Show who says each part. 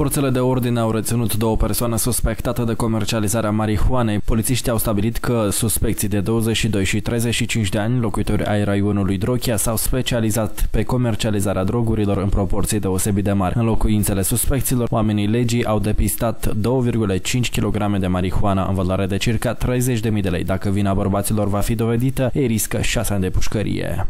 Speaker 1: Forțele de ordine au reținut două persoane suspectate de comercializarea marihuanei. Polițiștii au stabilit că suspecții de 22 și 35 de ani, locuitori ai raionului Drochia, s-au specializat pe comercializarea drogurilor în proporții deosebit de mari. În locuințele suspecților, oamenii legii au depistat 2,5 kg de marihuana în valoare de circa 30.000 de lei. Dacă vina bărbaților va fi dovedită, ei riscă 6 ani de pușcărie.